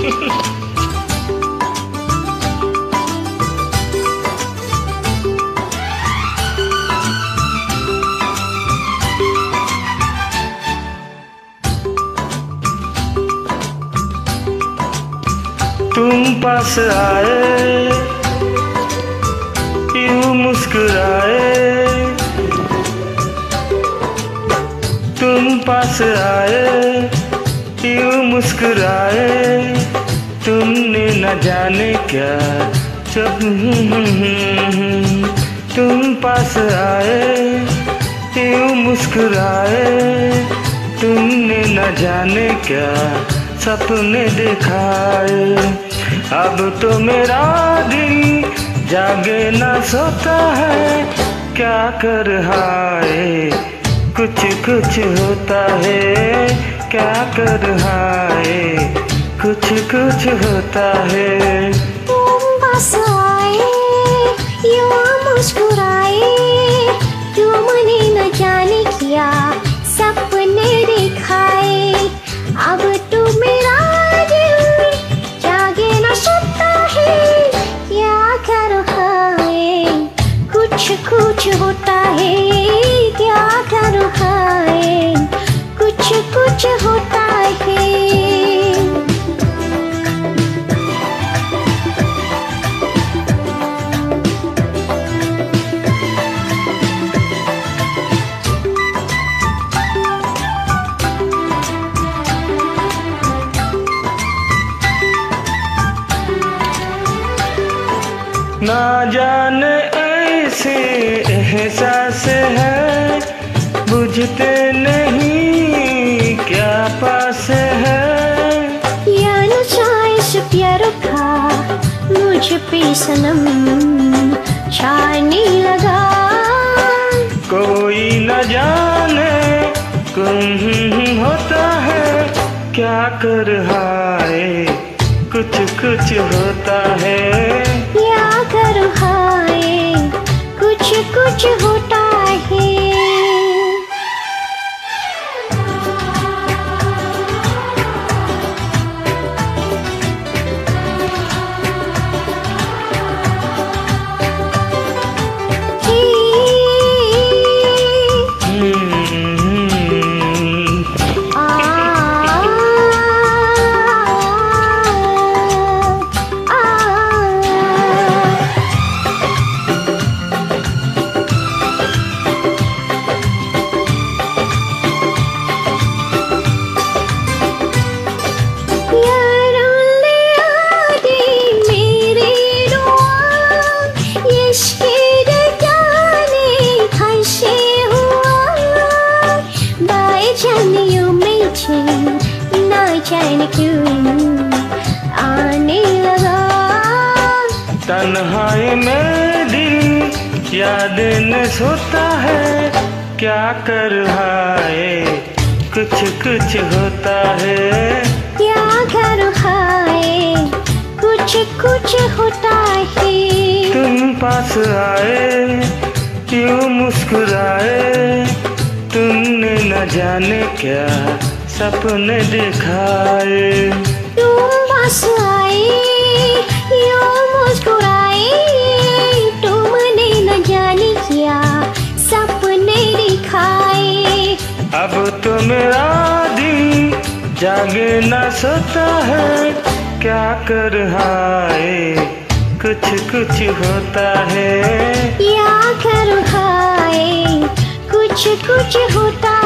तुम पास आए यूँ मुस्कुराए। तुम पास आए यूँ मुस्कुराए। तुमने न जाने क्या जब तुम पास आए यूँ मुस्कुराए? तुमने न जाने क्या सपने दिखाए? अब तो मेरा दिल जागे न सोता है, क्या कर हाय? कुछ कुछ होता है, क्या कर हाय? कुछ कुछ होता है। बस आए यूँ मुस्कुराए ना जाने ऐसे एहसास है बुझते नहीं क्या पास है। या से प्यार का मुझ पे सनम छाने लगा। कोई न जाने कुछ होता है क्या कर हाय कुछ कुछ होता है। कुछ कुछ होता है तन्हाई में दिल याद न सोता है। क्या कर हाय? कुछ कुछ होता है। क्या कर खाए कुछ कुछ होता है। तुम पास आए क्यों मुस्कुराए? तुमने न जाने क्या सपने दिखाए? तुम पास आए तो मेरा दिल जागे न सोता है। क्या कर हाय? कुछ कुछ होता है। या कर हाय? कुछ कुछ होता